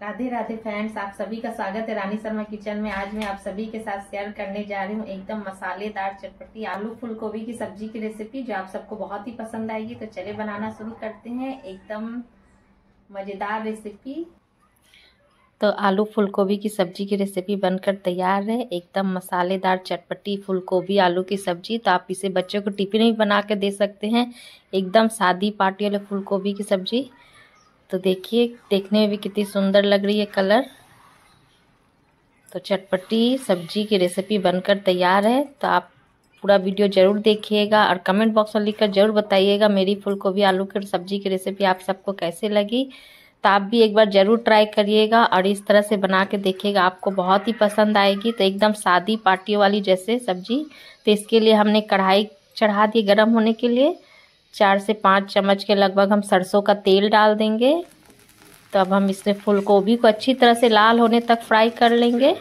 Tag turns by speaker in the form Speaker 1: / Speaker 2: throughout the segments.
Speaker 1: Radhe Radhe friends, आप सभी का स्वागत है रानी शर्मा किचन में। आज मैं आप सभी के साथ शेयर करने जा रही हूँ एकदम मसालेदार चटपटी आलू फूल गोभी की सब्ज़ी की रेसिपी जो आप सबको बहुत ही पसंद आएगी। तो चले बनाना शुरू करते हैं एकदम मज़ेदार रेसिपी तो आलू फूल गोभी की सब्ज़ी की रेसिपी बनकर तैयार है। एकदम मसालेदार चटपटी फूल गोभी आलू की सब्ज़ी। तो आप इसे बच्चों को टिफ़िन भी बना के दे सकते हैं। एकदम सादी पार्टी वाले फूल गोभी की सब्ज़ी। तो देखिए, देखने में भी कितनी सुंदर लग रही है कलर। तो चटपटी सब्ज़ी की रेसिपी बनकर तैयार है तो आप पूरा वीडियो ज़रूर देखिएगा और कमेंट बॉक्स में लिखकर ज़रूर बताइएगा मेरी फूल गोभी आलू की सब्ज़ी की रेसिपी आप सबको कैसे लगी। तो आप भी एक बार ज़रूर ट्राई करिएगा और इस तरह से बना के देखिएगा, आपको बहुत ही पसंद आएगी। तो एकदम सादी पार्टियों वाली जैसे सब्ज़ी। तो इसके लिए हमने कढ़ाई चढ़ा दी गर्म होने के लिए। चार से पाँच चम्मच के लगभग हम सरसों का तेल डाल देंगे। तो अब हम इसमें फूल को अच्छी तरह से लाल होने तक फ्राई कर लेंगे।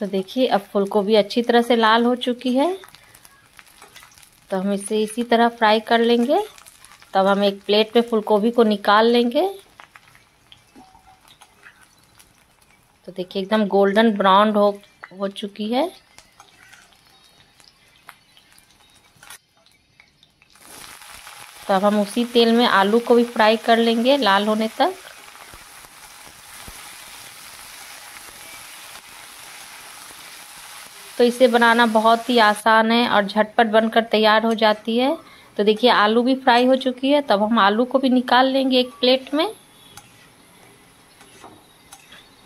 Speaker 1: तो देखिए, अब फूल अच्छी तरह से लाल हो चुकी है। तो हम इसे इसी तरह फ्राई कर लेंगे। तब हम एक प्लेट में फूल को निकाल लेंगे। तो देखिए, एकदम गोल्डन ब्राउन हो हो चुकी है। तो अब हम उसी तेल में आलू को भी फ्राई कर लेंगे लाल होने तक। तो इसे बनाना बहुत ही आसान है और झटपट बनकर तैयार हो जाती है। तो देखिए, आलू भी फ्राई हो चुकी है, तब हम आलू को भी निकाल लेंगे एक प्लेट में।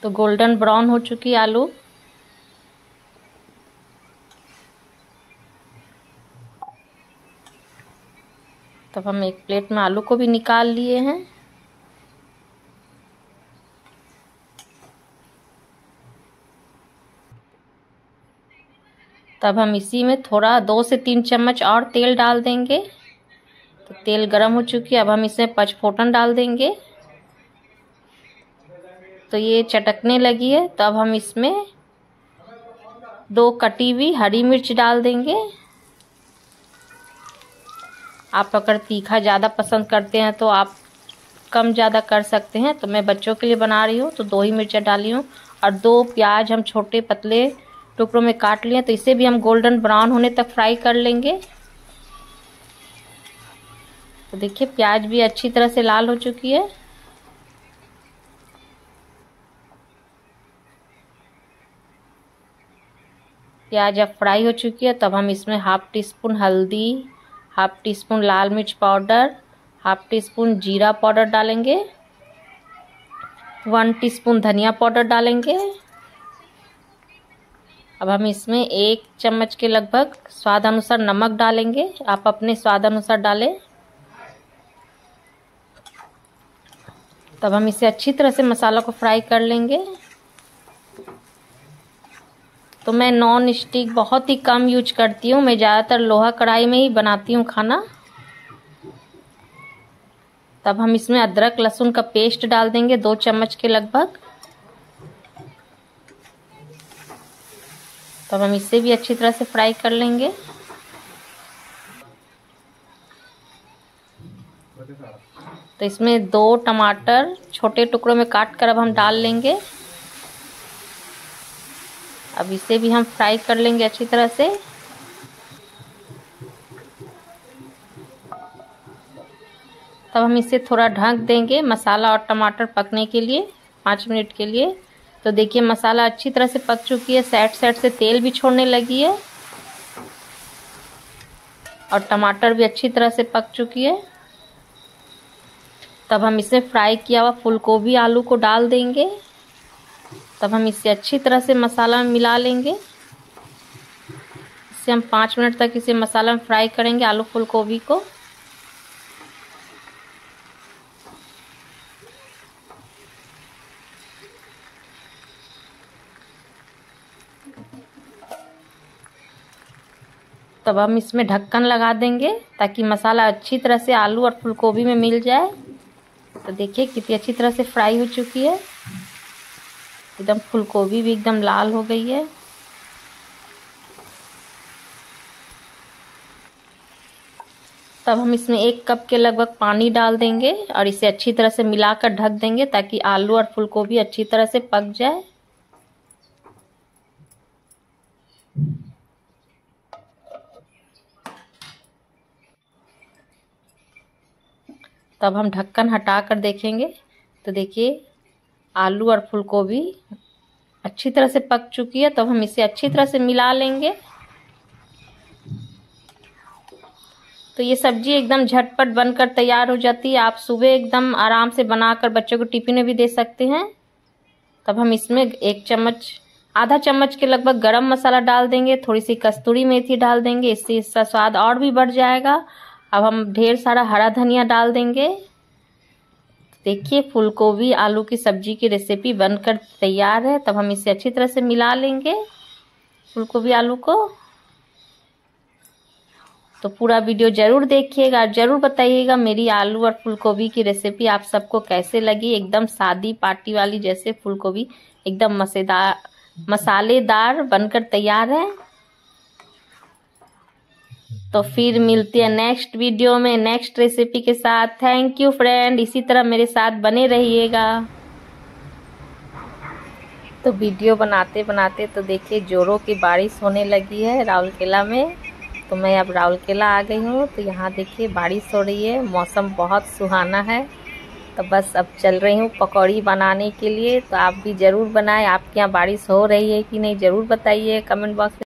Speaker 1: तो गोल्डन ब्राउन हो चुकी आलू। तब हम एक प्लेट में आलू को भी निकाल लिए हैं। तब हम इसी में थोड़ा दो से तीन चम्मच और तेल डाल देंगे। तो तेल गरम हो चुकी है, अब हम इसमें पचफोटन डाल देंगे। तो ये चटकने लगी है तो अब हम इसमें दो कटी हुई हरी मिर्च डाल देंगे। आप अगर तीखा ज़्यादा पसंद करते हैं तो आप कम ज़्यादा कर सकते हैं। तो मैं बच्चों के लिए बना रही हूँ तो दो ही मिर्चा डाली हूँ, और दो प्याज हम छोटे पतले टुकड़ों में काट लिए तो इसे भी हम गोल्डन ब्राउन होने तक फ्राई कर लेंगे। तो देखिए, प्याज भी अच्छी तरह से लाल हो चुकी है। प्याज जब फ्राई हो चुकी है, तब हम इसमें हाफ़ टी स्पून हल्दी, हाफ़ टी स्पून लाल मिर्च पाउडर, हाफ़ टी स्पून जीरा पाउडर डालेंगे, वन टीस्पून धनिया पाउडर डालेंगे। अब हम इसमें एक चम्मच के लगभग स्वाद अनुसार नमक डालेंगे। आप अपने स्वाद अनुसार डालें। तब हम इसे अच्छी तरह से मसाला को फ्राई कर लेंगे। तो मैं नॉन स्टिक बहुत ही कम यूज़ करती हूँ। मैं ज़्यादातर लोहा कढ़ाई में ही बनाती हूँ खाना। तब हम इसमें अदरक, लहसुन का पेस्ट डाल देंगे दो चम्मच के लगभग। तब हम इसे भी अच्छी तरह से फ्राई कर लेंगे। तो इसमें दो टमाटर छोटे टुकड़ों में काट कर अब हम डाल लेंगे। अब इसे भी हम फ्राई कर लेंगे अच्छी तरह से। तब हम इसे थोड़ा ढक देंगे मसाला और टमाटर पकने के लिए, पाँच मिनट के लिए। तो देखिए मसाला अच्छी तरह से पक चुकी है साइड साइड से तेल भी छोड़ने लगी है। और टमाटर भी अच्छी तरह से पक चुकी है। तब हम इसे फ्राई किया हुआ फूल गोभी आलू को डाल देंगे। तब हम इसे अच्छी तरह से मसाला में मिला लेंगे। इसे हम पाँच मिनट तक इसे मसाला में फ्राई करेंगे आलू फूल गोभी को। तब हम इसमें ढक्कन लगा देंगे ताकि मसाला अच्छी तरह से आलू और फूल गोभी में मिल जाए। तो देखिए कितनी अच्छी तरह से फ्राई हो चुकी है। एकदम फूल भी एकदम लाल हो गई है। तब हम इसमें एक कप के लगभग पानी डाल देंगे और इसे अच्छी तरह से मिलाकर ढक देंगे ताकि आलू और फूलगोभी अच्छी तरह से पक जाए। तब हम ढक्कन हटा कर देखेंगे। तो देखिए आलू और फूलगोभी अच्छी तरह से पक चुकी है तब हम इसे अच्छी तरह से मिला लेंगे। तो ये सब्ज़ी एकदम झटपट बनकर तैयार हो जाती है। आप सुबह एकदम आराम से बनाकर बच्चों को टिफ़िन में भी दे सकते हैं। तब हम इसमें एक चम्मच, आधा चम्मच के लगभग गरम मसाला डाल देंगे थोड़ी सी कस्तूरी मेथी डाल देंगे, इससे इसका स्वाद और भी बढ़ जाएगा। अब हम ढेर सारा हरा धनिया डाल देंगे। देखिए फूलगोभी आलू की सब्ज़ी की रेसिपी बनकर तैयार है, तब हम इसे अच्छी तरह से मिला लेंगे फूलगोभी आलू को। तो पूरा वीडियो ज़रूर देखिएगा और ज़रूर बताइएगा मेरी आलू और फूलगोभी की रेसिपी आप सबको कैसे लगी। एकदम सादी पार्टी वाली जैसे फूलगोभी एकदम मसेदार, मसालेदार बनकर तैयार है। तो फिर मिलती है नेक्स्ट वीडियो में नेक्स्ट रेसिपी के साथ। थैंक यू फ्रेंड इसी तरह मेरे साथ बने रहिएगा। तो वीडियो बनाते बनाते तो देखिए जोरों की बारिश होने लगी है राउरकेला में। तो मैं अब राउरकेला आ गई हूँ तो यहाँ देखिए बारिश हो रही है। मौसम बहुत सुहाना है। तो बस अब चल रही हूँ पकौड़ी बनाने के लिए। तो आप भी ज़रूर बनाएँ। आपके यहाँ बारिश हो रही है कि नहीं, ज़रूर बताइए कमेंट बॉक्स